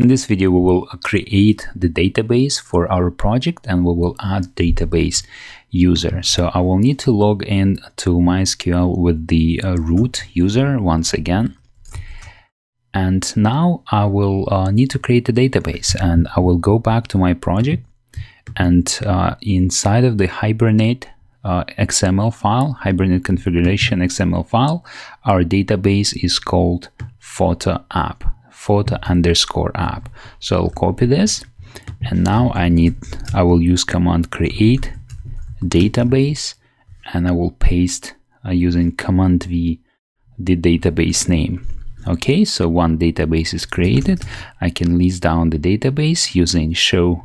In this video, we will create the database for our project and we will add database user. So I will need to log in to MySQL with the uh, root user once again. And now I will uh, need to create a database and I will go back to my project and uh, inside of the Hibernate uh, XML file, Hibernate configuration XML file, our database is called photo app photo underscore app. So I'll copy this and now I need, I will use command create database and I will paste uh, using command V the database name. Okay, so one database is created. I can list down the database using show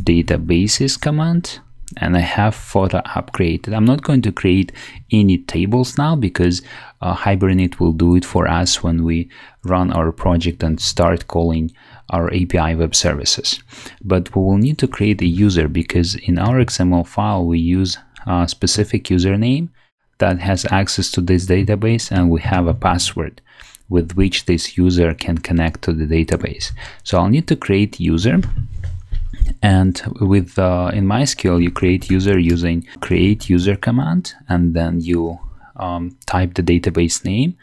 databases command and I have photo app created. I'm not going to create any tables now because uh, Hibernate will do it for us when we run our project and start calling our API web services. But we will need to create a user because in our XML file we use a specific username that has access to this database and we have a password with which this user can connect to the database. So I'll need to create user and with uh, in MySQL you create user using create user command and then you um, type the database name.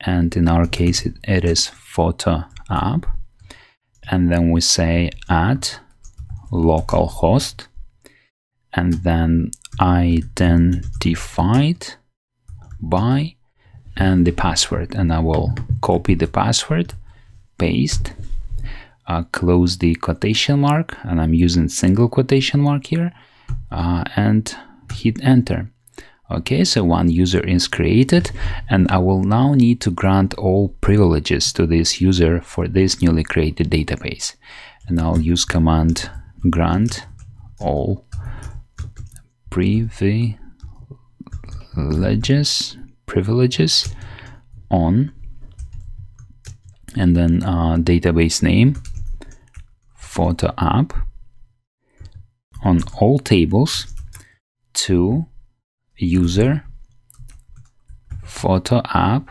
And in our case it, it is photo app and then we say add localhost. And then identified by and the password. And I will copy the password paste uh, close the quotation mark and I'm using single quotation mark here uh, and hit enter. Okay so one user is created and I will now need to grant all privileges to this user for this newly created database. And I'll use command grant all privileges privileges on and then uh, database name photo app on all tables to user photo app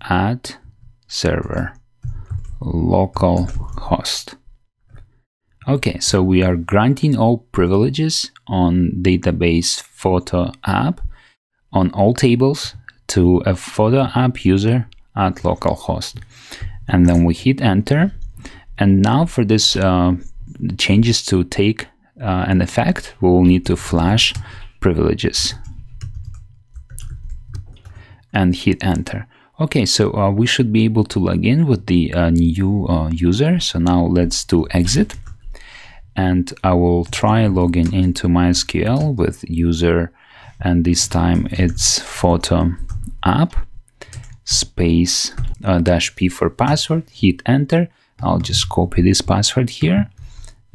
add server local host. Okay so we are granting all privileges on database photo app on all tables to a photo app user at localhost and then we hit enter and now for this uh, changes to take uh, an effect, we will need to flush privileges and hit enter. Okay, so uh, we should be able to log in with the uh, new uh, user. So now let's do exit and I will try logging into MySQL with user and this time it's photo app space uh, dash p for password hit enter I'll just copy this password here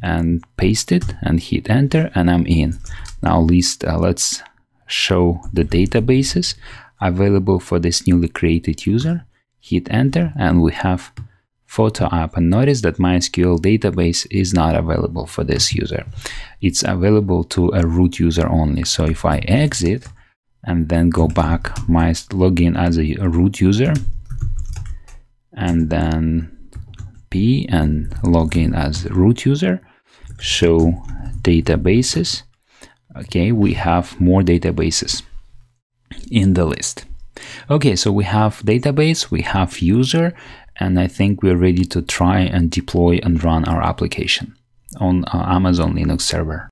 and paste it and hit enter and I'm in. Now list, uh, let's show the databases available for this newly created user. Hit enter and we have photo app and notice that MySQL database is not available for this user. It's available to a root user only. So if I exit and then go back, my login as a root user and then and log in as root user show databases. Okay we have more databases in the list. Okay so we have database we have user and i think we're ready to try and deploy and run our application on uh, amazon linux server